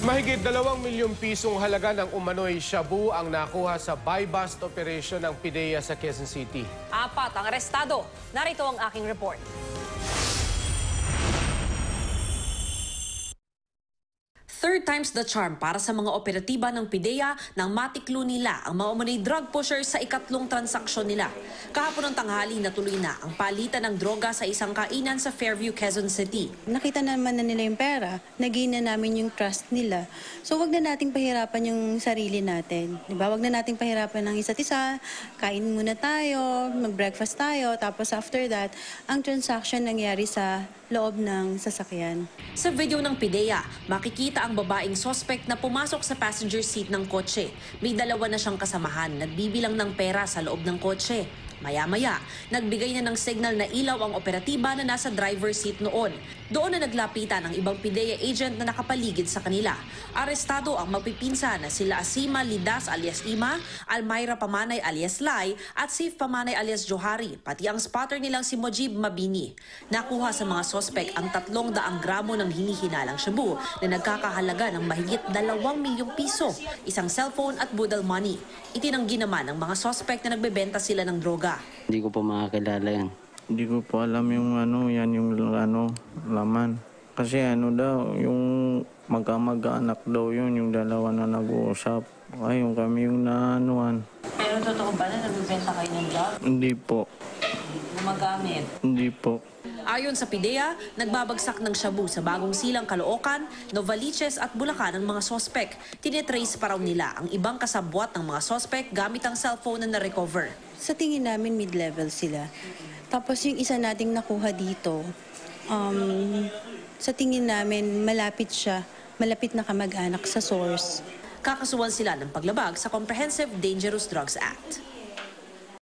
Mahigit dalawang milyong pisong halaga ng umano'y shabu ang nakuha sa buy-bust operation ng PIDEA sa Quezon City. Apat ang arestado. Narito ang aking report. Third times the charm para sa mga operatiba ng PIDEA nang matiklo nila ang mga umunay drug pushers sa ikatlong transaksyon nila. Kahapon ng tanghali natuloy na ang palitan ng droga sa isang kainan sa Fairview, Quezon City. Nakita naman na nila yung pera, naging na namin yung trust nila. So wag na nating pahirapan yung sarili natin. Di ba? Wag na nating pahirapan ng isa't isa. Kain muna tayo, mag-breakfast tayo, tapos after that, ang transaction nangyari sa loob ng sasakyan. Sa video ng PIDEA, makikita ang babaeng sospek na pumasok sa passenger seat ng kotse. May dalawa na siyang kasamahan, nagbibilang ng pera sa loob ng kotse. Maya-maya, nagbigay na ng signal na ilaw ang operatiba na nasa driver seat noon. Doon na naglapitan ang ibang PIDEA agent na nakapaligid sa kanila. Arestado ang magpipinsa na sila Asima Lidas alias Ima, Almayra Pamanay alias Lai, at Sif Pamanay alias Johari, pati ang spotter nilang si Mojib Mabini. Nakuha sa mga sospek ang tatlong daang gramo ng hinihinalang shabu na nagkakahalaga ng mahigit dalawang milyong piso, isang cellphone at budal money. Itinanggi naman ng mga sospek na nagbebenta sila ng droga. Hindi ko pa makakilala yan. Hindi ko po alam yung ano, yan yung ano, laman. Kasi ano daw, yung magkamag-anak daw yun, yung dalawa na nag-uusap. Ayun kami yung naanuan. Pero totoo ba na nagbebenta kayo ng drug? Hindi po, Gumagamit? hindi po. Ayon sa PIDEA, nagbabagsak ng shabu sa bagong silang Caloocan, Novaliches at Bulacan ang mga sospek. Tinetrace pa raw nila ang ibang kasabwat ng mga sospek gamit ang cellphone na na-recover. Sa tingin namin, mid-level sila. Tapos yung isa nating nakuha dito, um, sa tingin namin, malapit siya, malapit na kamag-anak sa source. Kakasuhan sila ng paglabag sa Comprehensive Dangerous Drugs Act.